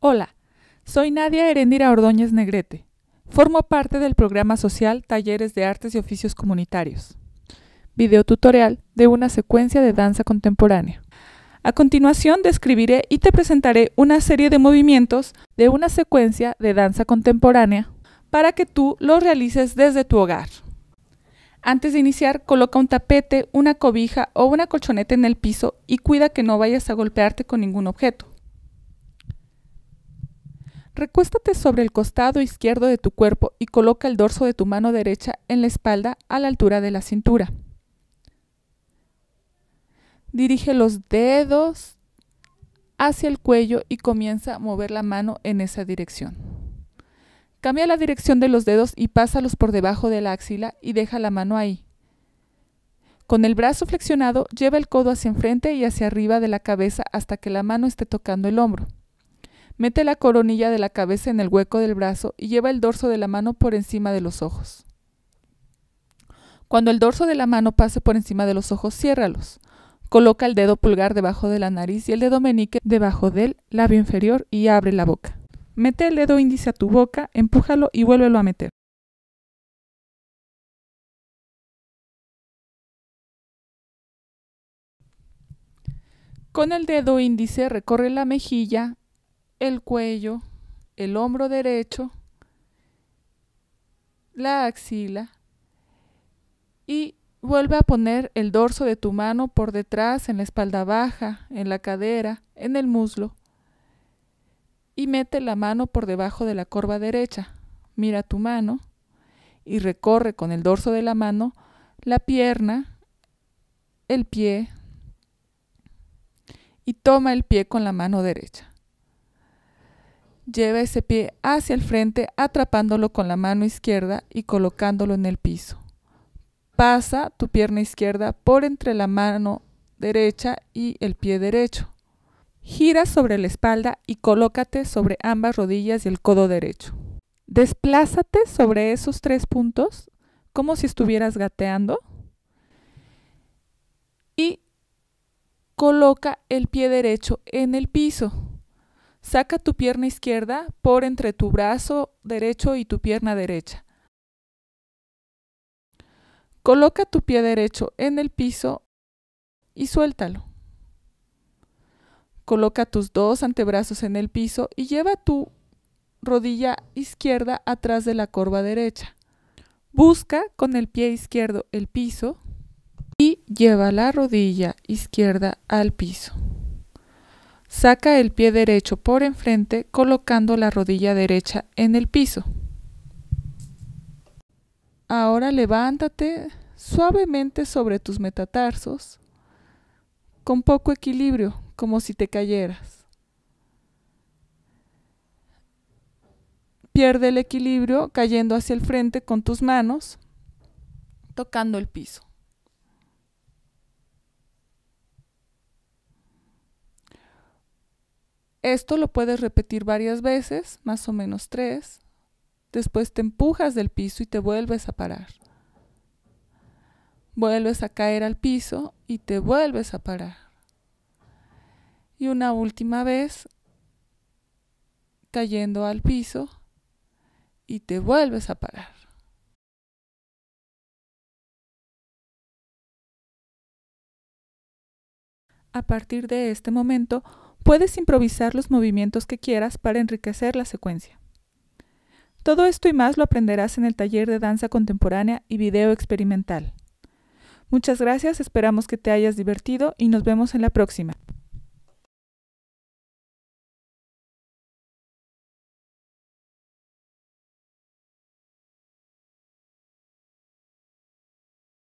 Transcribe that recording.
Hola, soy Nadia Herendira Ordóñez Negrete. Formo parte del programa social Talleres de Artes y Oficios Comunitarios. Video tutorial de una secuencia de danza contemporánea. A continuación describiré y te presentaré una serie de movimientos de una secuencia de danza contemporánea para que tú los realices desde tu hogar. Antes de iniciar, coloca un tapete, una cobija o una colchoneta en el piso y cuida que no vayas a golpearte con ningún objeto. Recuéstate sobre el costado izquierdo de tu cuerpo y coloca el dorso de tu mano derecha en la espalda a la altura de la cintura. Dirige los dedos hacia el cuello y comienza a mover la mano en esa dirección. Cambia la dirección de los dedos y pásalos por debajo de la axila y deja la mano ahí. Con el brazo flexionado, lleva el codo hacia enfrente y hacia arriba de la cabeza hasta que la mano esté tocando el hombro. Mete la coronilla de la cabeza en el hueco del brazo y lleva el dorso de la mano por encima de los ojos. Cuando el dorso de la mano pase por encima de los ojos, ciérralos. Coloca el dedo pulgar debajo de la nariz y el dedo meñique debajo del labio inferior y abre la boca. Mete el dedo índice a tu boca, empújalo y vuélvelo a meter. Con el dedo índice recorre la mejilla, el cuello, el hombro derecho, la axila y Vuelve a poner el dorso de tu mano por detrás, en la espalda baja, en la cadera, en el muslo. Y mete la mano por debajo de la corva derecha. Mira tu mano y recorre con el dorso de la mano la pierna, el pie y toma el pie con la mano derecha. Lleva ese pie hacia el frente atrapándolo con la mano izquierda y colocándolo en el piso. Pasa tu pierna izquierda por entre la mano derecha y el pie derecho. Gira sobre la espalda y colócate sobre ambas rodillas y el codo derecho. Desplázate sobre esos tres puntos como si estuvieras gateando y coloca el pie derecho en el piso. Saca tu pierna izquierda por entre tu brazo derecho y tu pierna derecha. Coloca tu pie derecho en el piso y suéltalo. Coloca tus dos antebrazos en el piso y lleva tu rodilla izquierda atrás de la corva derecha. Busca con el pie izquierdo el piso y lleva la rodilla izquierda al piso. Saca el pie derecho por enfrente colocando la rodilla derecha en el piso. Ahora levántate suavemente sobre tus metatarsos, con poco equilibrio, como si te cayeras. Pierde el equilibrio cayendo hacia el frente con tus manos, tocando el piso. Esto lo puedes repetir varias veces, más o menos tres, Después te empujas del piso y te vuelves a parar. Vuelves a caer al piso y te vuelves a parar. Y una última vez cayendo al piso y te vuelves a parar. A partir de este momento, puedes improvisar los movimientos que quieras para enriquecer la secuencia. Todo esto y más lo aprenderás en el taller de danza contemporánea y video experimental. Muchas gracias, esperamos que te hayas divertido y nos vemos en la próxima.